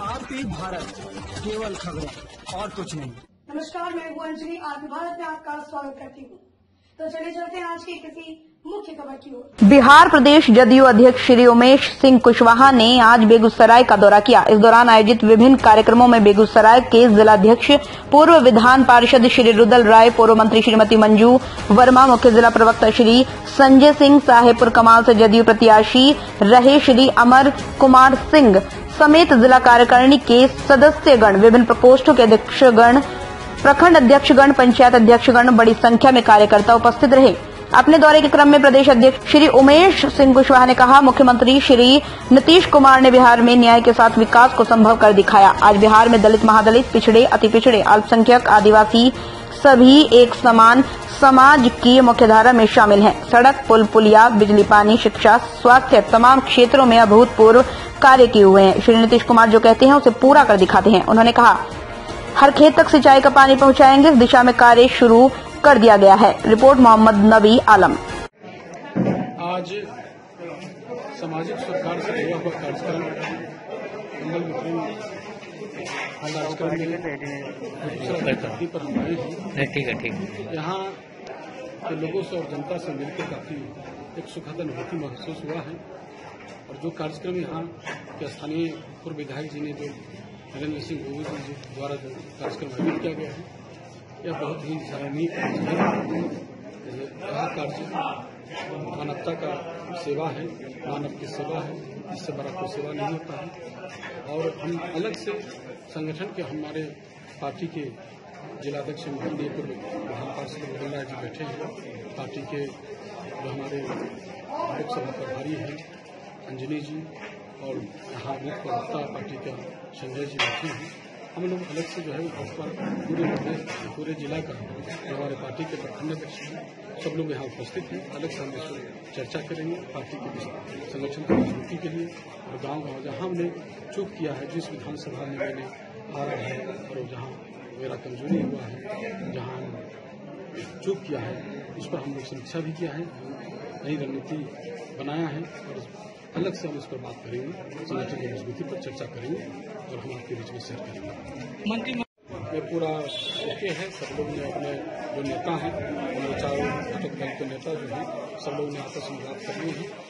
आपकी भारत, केवल खबरें, और कुछ नहीं। नमस्कार, मैं हूँ अंजलि। आज भारत में आपका स्वागत करती हूँ। तो चले चलते हैं आज की किसी बिहार प्रदेश जदयू अध्यक्ष श्री उमेश सिंह कुशवाहा ने आज बेगूसराय का दौरा किया। इस दौरान आयोजित विभिन्न कार्यक्रमों में बेगूसराय के जिलाध्यक्ष, पूर्व विधान पार्षद श्री रुदल राय, पूर्व मंत्री श्रीमती मंजू वर्मा, मुख्य जिला प्रवक्ता श्री संजय सिंह, साहेबपुर कमाल से जदयू प्रत्याशी रहे श्री अमर कुमार सिंह समेत जिला कार्यकारिणी के सदस्यगण, विभिन्न प्रकोष्ठों के अध्यक्षगण प्रखंड अध्यक्षगण, पंचायत अध्यक्षगण, बड़ी संख्या में कार्यकर्ता उपस्थित रहे। अपने दौरे के क्रम में प्रदेश अध्यक्ष श्री उमेश सिंह कुशवाहा ने कहा, मुख्यमंत्री श्री नीतीश कुमार ने बिहार में न्याय के साथ विकास को संभव कर दिखाया। आज बिहार में दलित, महादलित, पिछड़े अति पिछड़े अल्पसंख्यक, आदिवासी सभी एक समान समाज की मुख्यधारा में शामिल हैं। सड़क, पुल, पुलिया, बिजली, पानी, शिक्षा, स्वास्थ्य तमाम क्षेत्रों में अभूतपूर्व कार्य किए हुए हैं। श्री नीतीश कुमार जो कहते हैं, उसे पूरा कर दिखाते हैं। उन्होंने कहा हर खेत तक सिंचाई का पानी पहुंचाएँगे। इस दिशा में कार्य शुरू कर दिया गया है। रिपोर्ट मोहम्मद नबी आलम। आज सामाजिक सरकार से कार्यक्रम पर हैं। ठीक है ठीक है। यहाँ के लोगों से और जनता से मिलकर काफ़ी एक सुखद अनुभूति महसूस हुआ है। और जो कार्यक्रम यहाँ के स्थानीय पूर्व विधायक जी ने जो नरेंद्र सिंह गोविंद जी द्वारा कार्यक्रम आयोजित किया गया है, यह बहुत ही सराहनीय कार्य मानवता का सेवा है, मानव की सेवा है, इससे बड़ा कोई सेवा नहीं होता है। और हम अलग से संगठन के हमारे पार्टी के जिलाध्यक्ष महोदय पूर्व महान पार्षद गोविंदा जी बैठे हैं। पार्टी के जो हमारे लोकसभा प्रभारी हैं, अंजनी जी और मुख्य प्रवक्ता पार्टी का संजय जी बैठे हैं। हम लोग अलग से जो है पर पूरे प्रदेश पूरे जिला का हमारे पार्टी के प्रखंड अध्यक्ष हैं, सब लोग यहाँ उपस्थित हैं। अलग से हम इस चर्चा करेंगे पार्टी के संगठन की मजबूती के लिए और गाँव गाँव जहाँ हमने चूक किया है, जिस विधानसभा में मैंने हारा है और जहाँ मेरा कमज़ोरी हुआ है, जहाँ चूक किया है, उस पर हम लोग समीक्षा भी किया है। नई रणनीति बनाया है और अलग से हम इस पर बात करेंगे समाचार की मजबूती पर चर्चा करेंगे और हम आपके बीच में शेयर करेंगे। मंत्री ये पूरा ओके है, सब लोग ने अपने जो नेता हैं उन चारों घटक दल के नेता जो हैं, सब लोग ने आपस में बात करनी है।